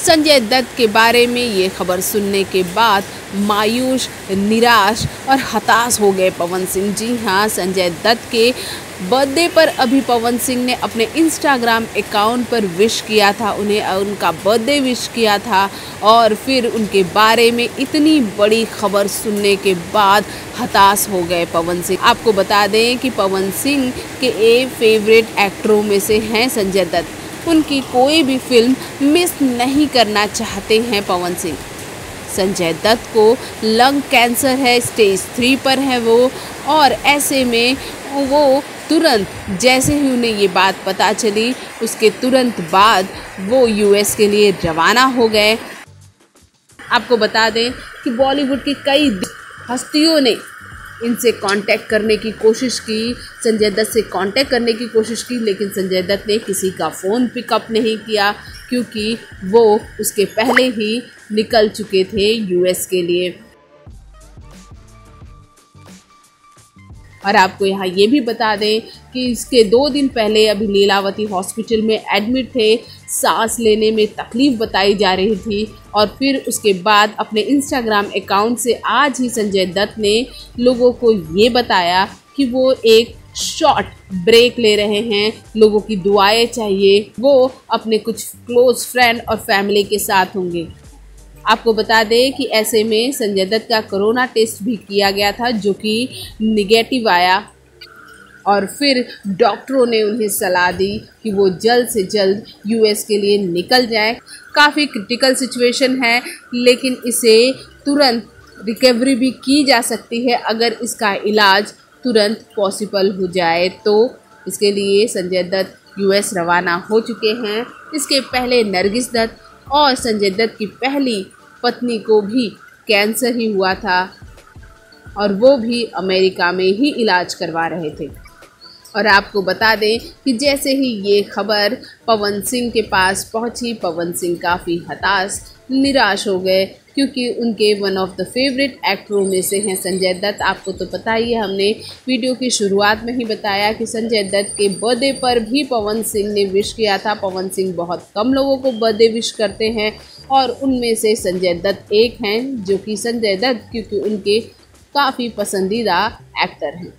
संजय दत्त के बारे में ये खबर सुनने के बाद मायूस निराश और हताश हो गए पवन सिंह। जी हाँ संजय दत्त के बर्थडे पर अभी पवन सिंह ने अपने इंस्टाग्राम अकाउंट पर विश किया था, उन्हें, उनका बर्थडे विश किया था और फिर उनके बारे में इतनी बड़ी खबर सुनने के बाद हताश हो गए पवन सिंह। आपको बता दें कि पवन सिंह के ए फेवरेट एक्टरों में से हैं संजय दत्त। उनकी कोई भी फ़िल्म मिस नहीं करना चाहते हैं पवन सिंह। संजय दत्त को लंग कैंसर है, स्टेज थ्री पर है वो, और ऐसे में वो तुरंत, जैसे ही उन्हें ये बात पता चली, उसके तुरंत बाद वो यूएस के लिए रवाना हो गए। आपको बता दें कि बॉलीवुड की कई हस्तियों ने इनसे कांटेक्ट करने की कोशिश की, संजय दत्त से कांटेक्ट करने की कोशिश की, लेकिन संजय दत्त ने किसी का फ़ोन पिकअप नहीं किया, क्योंकि वो उसके पहले ही निकल चुके थे यूएस के लिए। और आपको यहाँ ये भी बता दें कि इसके दो दिन पहले अभी लीलावती हॉस्पिटल में एडमिट थे सांस लेने में तकलीफ़ बताई जा रही थी और फिर उसके बाद अपने इंस्टाग्राम अकाउंट से आज ही संजय दत्त ने लोगों को ये बताया कि वो एक शॉर्ट ब्रेक ले रहे हैं। लोगों की दुआएँ चाहिए। वो अपने कुछ क्लोज फ्रेंड और फैमिली के साथ होंगे। आपको बता दें कि ऐसे में संजय दत्त का कोरोना टेस्ट भी किया गया था, जो कि निगेटिव आया। और फिर डॉक्टरों ने उन्हें सलाह दी कि वो जल्द से जल्द यूएस के लिए निकल जाए। काफ़ी क्रिटिकल सिचुएशन है, लेकिन इसे तुरंत रिकवरी भी की जा सकती है। अगर इसका इलाज तुरंत पॉसिबल हो जाए तो इसके लिए संजय दत्त यूएस रवाना हो चुके हैं। इसके पहले नरगिस दत्त और संजय दत्त की पहली पत्नी को भी कैंसर ही हुआ था और वो भी अमेरिका में ही इलाज करवा रहे थे। और आपको बता दें कि जैसे ही ये खबर पवन सिंह के पास पहुँची, पवन सिंह काफ़ी हताश, निराश हो गए, क्योंकि उनके वन ऑफ़ द फेवरेट एक्टरों में से हैं संजय दत्त। आपको तो पता ही है, हमने वीडियो की शुरुआत में ही बताया कि संजय दत्त के बर्थडे पर भी पवन सिंह ने विश किया था। पवन सिंह बहुत कम लोगों को बर्थडे विश करते हैं और उनमें से संजय दत्त एक हैं, जो कि संजय दत्त, क्योंकि उनके काफ़ी पसंदीदा एक्टर हैं।